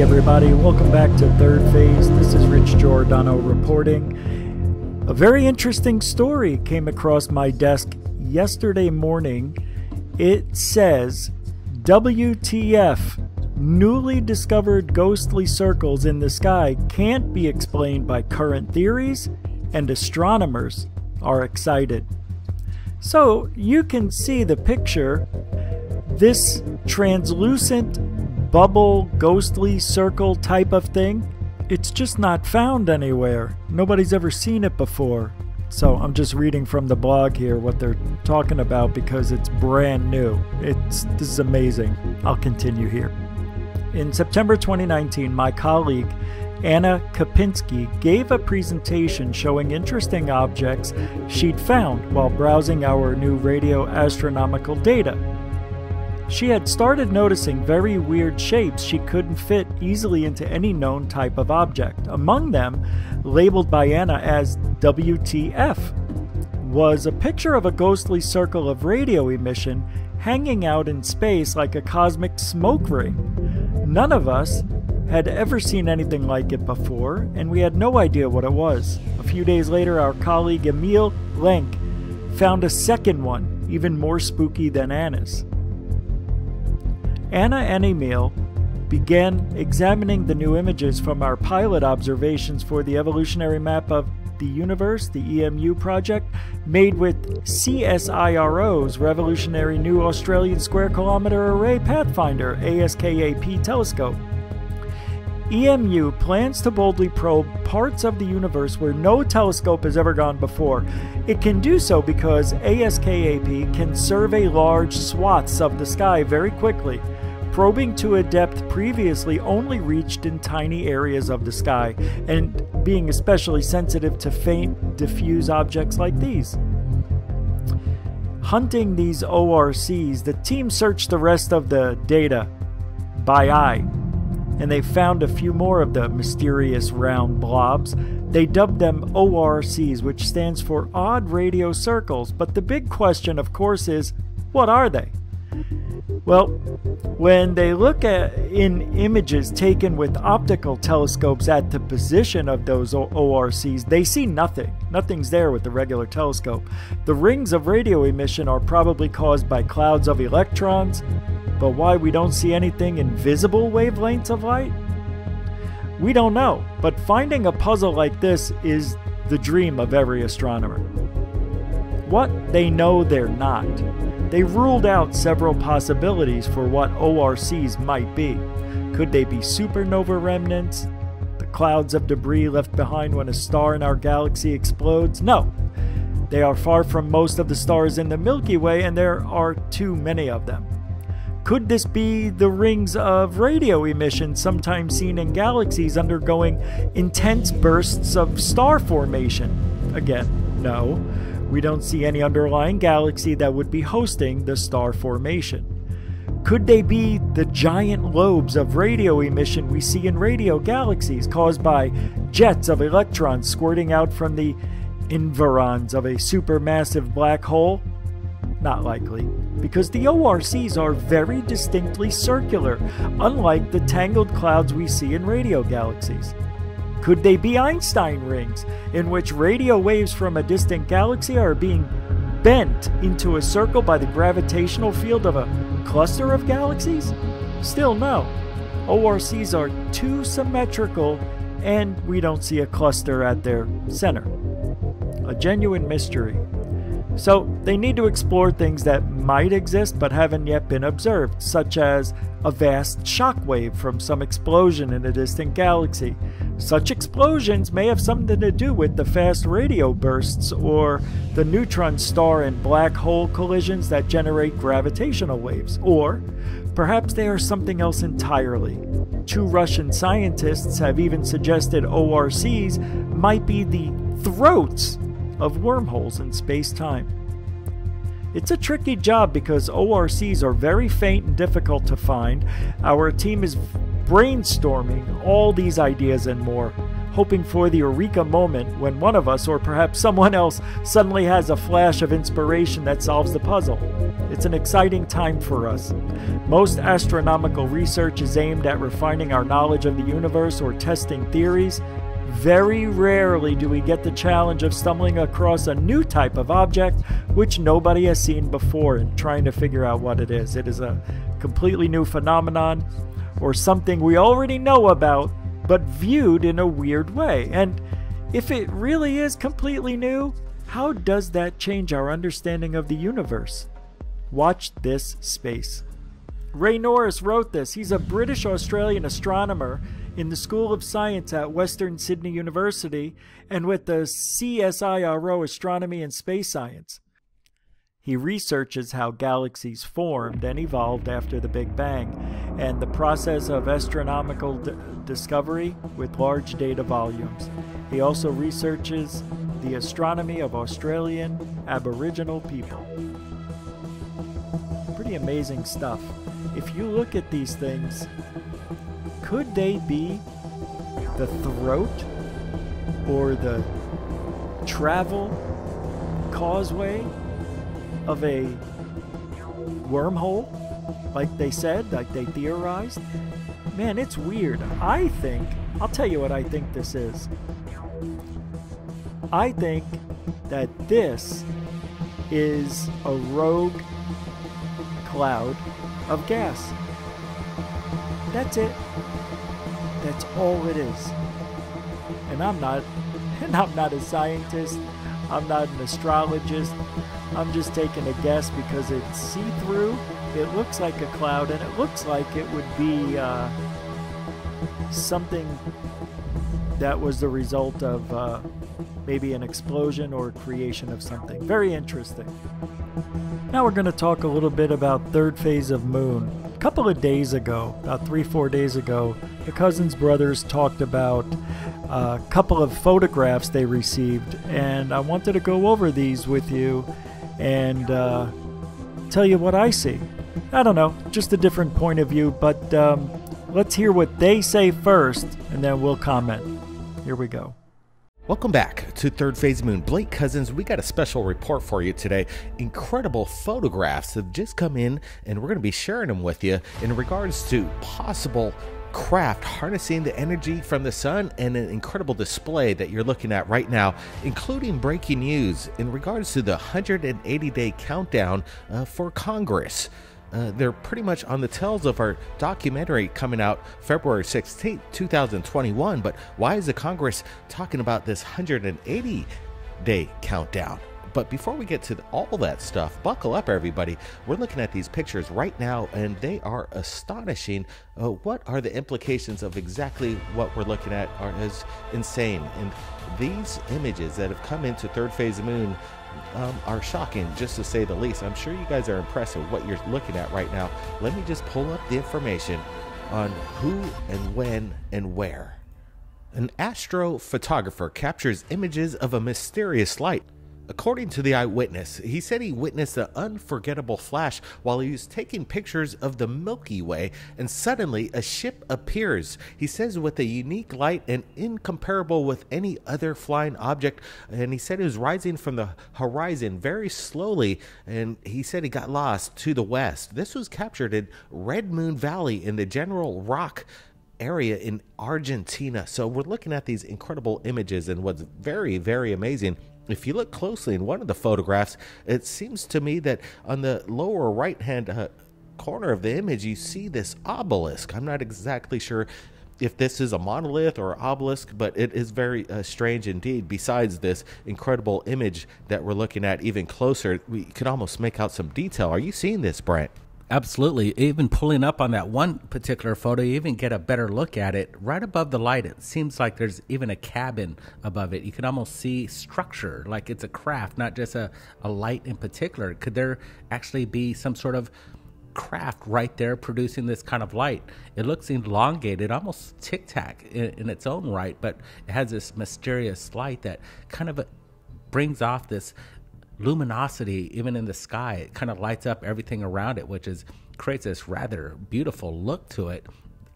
Everybody, welcome back to Third Phase. This is Rich Giordano reporting. A very interesting story came across my desk yesterday morning. It says WTF newly discovered ghostly circles in the sky can't be explained by current theories, and astronomers are excited. So you can see the picture. This translucent bubble, ghostly circle type of thing, it's just not found anywhere. Nobody's ever seen it before. So I'm just reading from the blog here what they're talking about because it's brand new. It's this is amazing. I'll continue here. In September 2019, my colleague Anna Kapinska gave a presentation showing interesting objects she'd found while browsing our new radio astronomical data. She had started noticing very weird shapes she couldn't fit easily into any known type of object. Among them, labeled by Anna as WTF, was a picture of a ghostly circle of radio emission hanging out in space like a cosmic smoke ring. None of us had ever seen anything like it before, and we had no idea what it was. A few days later, our colleague Emil Lenc found a second one, even more spooky than Anna's. Anna and Emil began examining the new images from our pilot observations for the evolutionary map of the universe, the EMU project, made with CSIRO's revolutionary new Australian Square Kilometre Array Pathfinder ASKAP telescope. EMU plans to boldly probe parts of the universe where no telescope has ever gone before. It can do so because ASKAP can survey large swaths of the sky very quickly probing to a depth previously only reached in tiny areas of the sky, and being especially sensitive to faint, diffuse objects like these. Hunting these ORCs, the team searched the rest of the data by eye, and they found a few more of the mysterious round blobs. They dubbed them ORCs, which stands for Odd Radio Circles, but the big question, of course, is what are they? Well, when they look at in images taken with optical telescopes at the position of those ORCs, they see nothing. Nothing's there with the regular telescope. The rings of radio emission are probably caused by clouds of electrons, but why we don't see anything in visible wavelengths of light? We don't know, but finding a puzzle like this is the dream of every astronomer. What they know they're not. They ruled out several possibilities for what ORCs might be. Could they be supernova remnants? The clouds of debris left behind when a star in our galaxy explodes? No. They are far from most of the stars in the Milky Way, and there are too many of them. Could this be the rings of radio emission sometimes seen in galaxies undergoing intense bursts of star formation? Again, no we don't see any underlying galaxy that would be hosting the star formation. Could they be the giant lobes of radio emission we see in radio galaxies caused by jets of electrons squirting out from the environs of a supermassive black hole? Not likely, because the ORCs are very distinctly circular, unlike the tangled clouds we see in radio galaxies. Could they be Einstein rings, in which radio waves from a distant galaxy are being bent into a circle by the gravitational field of a cluster of galaxies? Still no. ORCs are too symmetrical and we don't see a cluster at their center. A genuine mystery. So they need to explore things that might exist but haven't yet been observed, such as a vast shock wave from some explosion in a distant galaxy. Such explosions may have something to do with the fast radio bursts or the neutron star and black hole collisions that generate gravitational waves, or perhaps they are something else entirely. Two Russian scientists have even suggested ORCs might be the throats of wormholes in space time. It's a tricky job because ORCs are very faint and difficult to find. Our team is brainstorming all these ideas and more, hoping for the eureka moment when one of us, or perhaps someone else, suddenly has a flash of inspiration that solves the puzzle. It's an exciting time for us. Most astronomical research is aimed at refining our knowledge of the universe or testing theories. Very rarely do we get the challenge of stumbling across a new type of object which nobody has seen before and trying to figure out what it is. It is a completely new phenomenon or something we already know about but viewed in a weird way. And if it really is completely new, how does that change our understanding of the universe? Watch this space. Ray Norris wrote this. He's a British Australian astronomer in the School of Science at Western Sydney University and with the CSIRO Astronomy and Space Science. He researches how galaxies formed and evolved after the Big Bang and the process of astronomical discovery with large data volumes. He also researches the astronomy of Australian Aboriginal people. Pretty amazing stuff. If you look at these things, could they be the throat or the travel causeway of a wormhole, like they said, like they theorized? Man, it's weird. I think, I'll tell you what I think this is. I think that this is a rogue cloud of gas. That's it. That's all it is. And I'm not and I'm not a scientist. I'm not an astrologist. I'm just taking a guess because it's see-through. It looks like a cloud and it looks like it would be uh, something that was the result of uh, maybe an explosion or creation of something. Very interesting. Now we're going to talk a little bit about third phase of moon. A couple of days ago, about three, four days ago, the Cousins brothers talked about a couple of photographs they received, and I wanted to go over these with you and uh, tell you what I see. I don't know, just a different point of view, but um, let's hear what they say first, and then we'll comment. Here we go. Welcome back to Third Phase Moon. Blake Cousins, we got a special report for you today. Incredible photographs have just come in, and we're going to be sharing them with you in regards to possible craft harnessing the energy from the sun and an incredible display that you're looking at right now, including breaking news in regards to the 180 day countdown uh, for Congress. Uh, they're pretty much on the tails of our documentary coming out February 16th, 2021. But why is the Congress talking about this 180 day countdown? But before we get to all that stuff, buckle up, everybody. We're looking at these pictures right now, and they are astonishing. Uh, what are the implications of exactly what we're looking at? Are is insane, and these images that have come into third phase moon um, are shocking, just to say the least. I'm sure you guys are impressed with what you're looking at right now. Let me just pull up the information on who and when and where. An astrophotographer captures images of a mysterious light According to the eyewitness, he said he witnessed an unforgettable flash while he was taking pictures of the Milky Way, and suddenly a ship appears. He says with a unique light and incomparable with any other flying object, and he said it was rising from the horizon very slowly, and he said he got lost to the west. This was captured in Red Moon Valley in the General Roca area in Argentina. So we're looking at these incredible images, and what's very, very amazing if you look closely in one of the photographs, it seems to me that on the lower right hand uh, corner of the image, you see this obelisk. I'm not exactly sure if this is a monolith or obelisk, but it is very uh, strange indeed. Besides this incredible image that we're looking at even closer, we could almost make out some detail. Are you seeing this, Brent? Absolutely. Even pulling up on that one particular photo, you even get a better look at it. Right above the light, it seems like there's even a cabin above it. You can almost see structure, like it's a craft, not just a, a light in particular. Could there actually be some sort of craft right there producing this kind of light? It looks elongated, almost tic tac in, in its own right, but it has this mysterious light that kind of brings off this luminosity even in the sky. It kind of lights up everything around it, which is creates this rather beautiful look to it.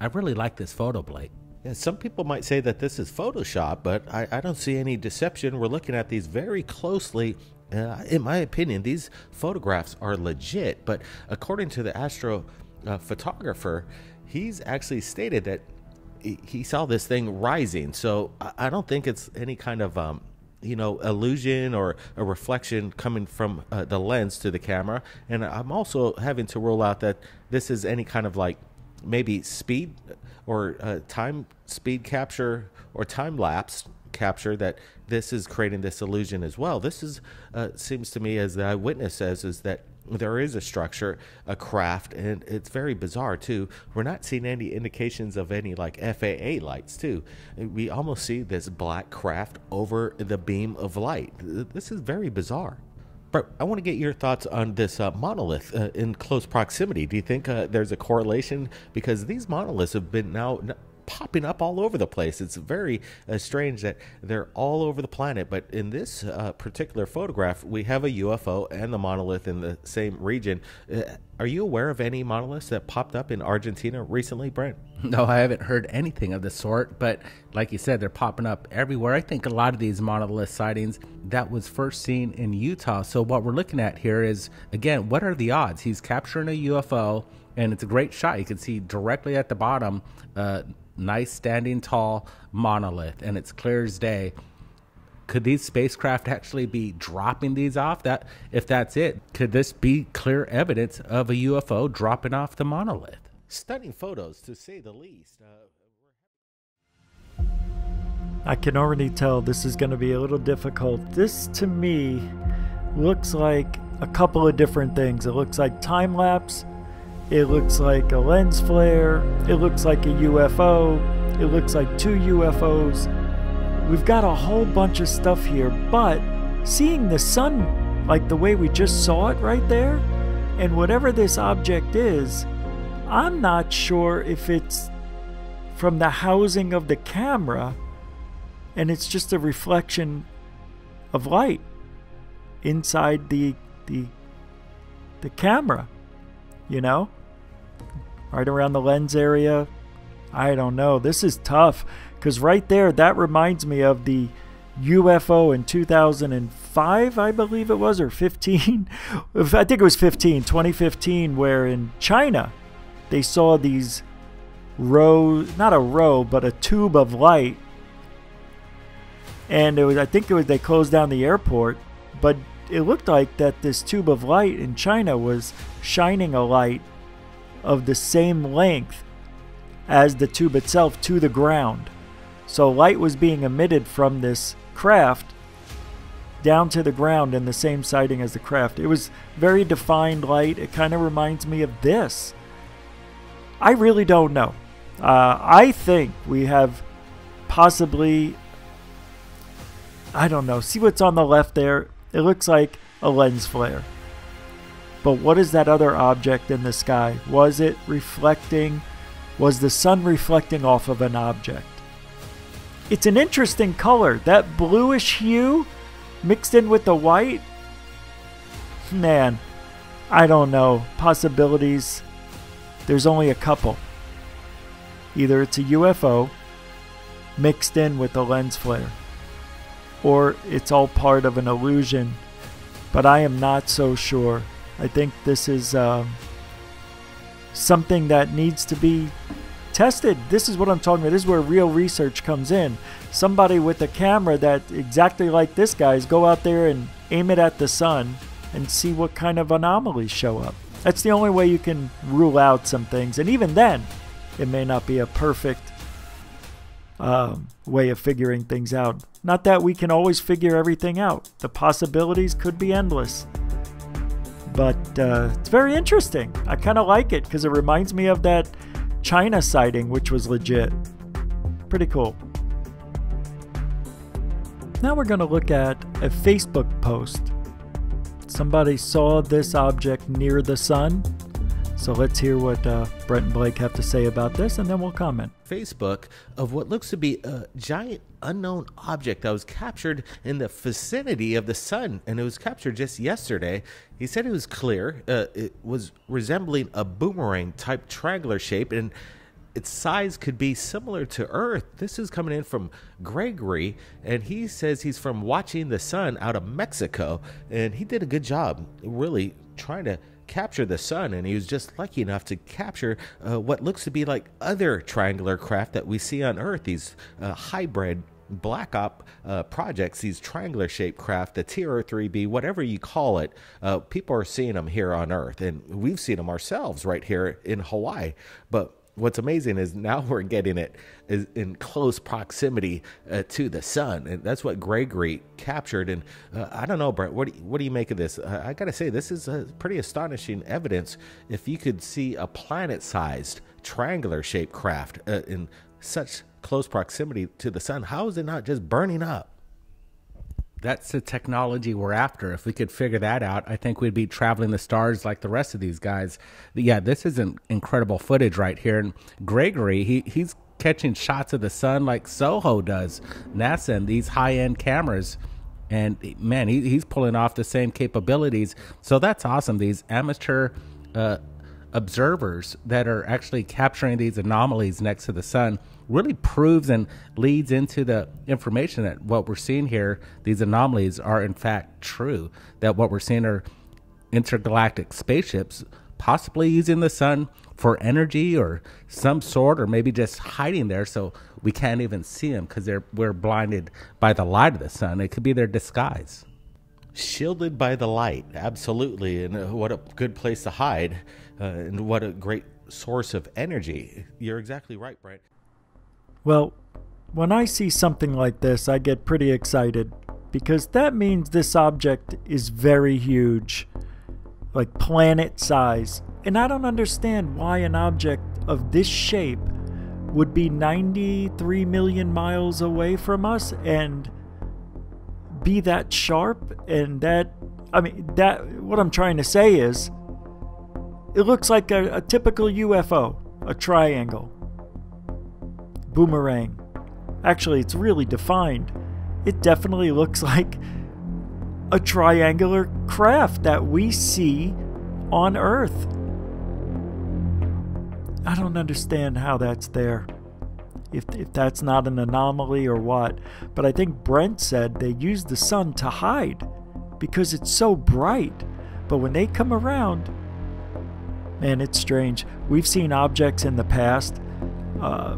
I really like this photo, Blake. Yeah, some people might say that this is Photoshop, but I, I don't see any deception. We're looking at these very closely. Uh, in my opinion, these photographs are legit. But according to the astro uh, photographer, he's actually stated that he, saw this thing rising. So I, I don't think it's any kind of um, you know illusion or a reflection coming from uh, the lens to the camera. And i'm also having to rule out that this is any kind of like maybe speed or uh, time speed capture or time lapse capture that this is creating this illusion as well. This is uh, seems to me as the eyewitness says is that there is a structure, a craft, and it's very bizarre too. We're not seeing any indications of any like FAA lights too. We almost see this black craft over the beam of light. This is very bizarre. But I want to get your thoughts on this uh, monolith uh, in close proximity. Do you think uh, there's a correlation because these monoliths have been now popping up all over the place. It's very uh, strange that they're all over the planet. But in this uh, particular photograph, we have a UFO and the monolith in the same region. Uh, are you aware of any monoliths that popped up in Argentina recently, Brent? No, I haven't heard anything of the sort. But like you said, they're popping up everywhere. I think a lot of these monolith sightings that was first seen in Utah. So what we're looking at here is again, what are the odds? He's capturing a UFO and it's a great shot. You can see directly at the bottom uh, nice standing tall monolith and it's clear as day could these spacecraft actually be dropping these off that if that's it could this be clear evidence of a ufo dropping off the monolith stunning photos to say the least uh, I can already tell this is going to be a little difficult. This to me looks like a couple of different things. It looks like time lapse it looks like a lens flare. It looks like a UFO. It looks like two UFOs. We've got a whole bunch of stuff here, but seeing the sun like the way we just saw it right there, and whatever this object is, I'm not sure if it's from the housing of the camera and it's just a reflection of light inside the the the camera you know right around the lens area. I don't know. This is tough because right there, that reminds me of the UFO in 2005, I believe it was, or 15. I think it was 15, 2015, where in China they saw these row, not a row, but a tube of light. And it was, I think it was, they closed down the airport, but it looked like that this tube of light in China was shining a light of the same length as the tube itself to the ground. So light was being emitted from this craft down to the ground in the same sighting as the craft. It was very defined light. It kind of reminds me of this. I really don't know. Uh, I think we have possibly, I don't know. See what's on the left there? It looks like a lens flare. But what is that other object in the sky? Was it reflecting? Was the sun reflecting off of an object? It's an interesting color. That bluish hue mixed in with the white. Man, I don't know. Possibilities. There's only a couple. Either it's a UFO mixed in with a lens flare, or it's all part of an illusion, but I am not so sure. I think this is um, something that needs to be tested. This is what I'm talking about. This is where real research comes in. Somebody with a camera that exactly like this guy's go out there and aim it at the sun and see what kind of anomalies show up. That's the only way you can rule out some things. And even then, it may not be a perfect um, way of figuring things out. Not that we can always figure everything out, the possibilities could be endless. But uh, it's very interesting. I kind of like it because it reminds me of that China sighting, which was legit. Pretty cool. Now we're going to look at a Facebook post. Somebody saw this object near the sun so let's hear what uh, Brent and Blake have to say about this, and then we'll comment. Facebook of what looks to be a giant unknown object that was captured in the vicinity of the sun, and it was captured just yesterday. He said it was clear. Uh, it was resembling a boomerang type triangular shape, and its size could be similar to Earth. This is coming in from Gregory, and he says he's from watching the sun out of Mexico, and he did a good job, really trying to capture the sun, and he was just lucky enough to capture uh, what looks to be like other triangular craft that we see on Earth. These uh, hybrid Black Op uh, projects, these triangular shaped craft, the TR3B, whatever you call it, uh, people are seeing them here on Earth, and we've seen them ourselves right here in Hawaii. But what's amazing is now we're getting it in close proximity uh, to the sun, and that's what Gregory captured. And uh, I don't know, Brent, what do you, what do you make of this? Uh, I got to say, this is pretty astonishing evidence. If you could see a planet-sized triangular shaped craft uh, in such close proximity to the sun, how is it not just burning up? That's the technology we're after. If we could figure that out, I think we'd be traveling the stars like the rest of these guys. Yeah, this is an incredible footage right here. And Gregory, he he's catching shots of the sun like Soho does, NASA and these high end cameras. And man, he, he's pulling off the same capabilities. So that's awesome. These amateur uh, observers that are actually capturing these anomalies next to the sun really proves and leads into the information that what we're seeing here, these anomalies are in fact true. That what we're seeing are intergalactic spaceships possibly using the sun for energy or some sort, or maybe just hiding there so we can't even see them because we're blinded by the light of the sun. It could be their disguise. Shielded by the light, absolutely. And uh, what a good place to hide, uh, and what a great source of energy. You're exactly right, Brent. Well, when I see something like this, I get pretty excited because that means this object is very huge, like planet size. And I don't understand why an object of this shape would be 93 million miles away from us and be that sharp and that I mean that what I'm trying to say is it looks like a, a typical UFO, a triangle. Boomerang. Actually, it's really defined. It definitely looks like a triangular craft that we see on Earth. I don't understand how that's there if, if that's not an anomaly or what. But I think Brent said they use the sun to hide because it's so bright. But when they come around, man, it's strange. We've seen objects in the past uh,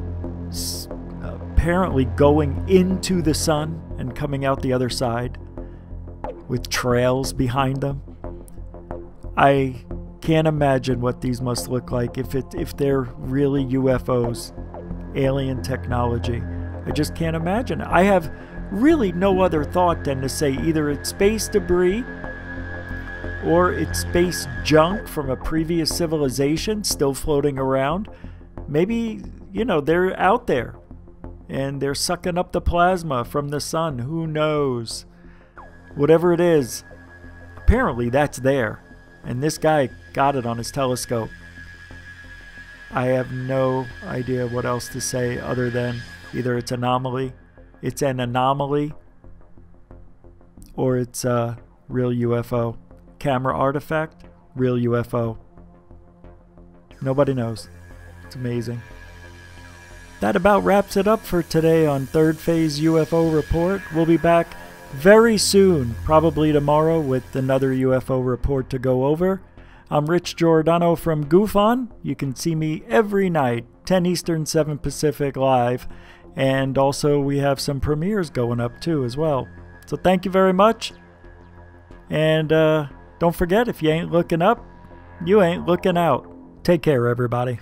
apparently going into the sun and coming out the other side with trails behind them. I can't imagine what these must look like if it if they're really UFOs alien technology. I just can't imagine. I have really no other thought than to say either it's space debris or it's space junk from a previous civilization still floating around. Maybe, you know, they're out there and they're sucking up the plasma from the sun. Who knows? Whatever it is, apparently that's there. And this guy got it on his telescope. I have no idea what else to say other than either it's anomaly, it's an anomaly, or it's a real UFO. Camera artifact, real UFO. Nobody knows. Amazing. That about wraps it up for today on Third Phase UFO Report. We'll be back very soon, probably tomorrow, with another UFO report to go over. I'm Rich Giordano from GUFON. You can see me every night, 10 Eastern, 7 Pacific live. And also, we have some premieres going up too, as well. So, thank you very much. And uh, don't forget, if you ain't looking up, you ain't looking out. Take care, everybody.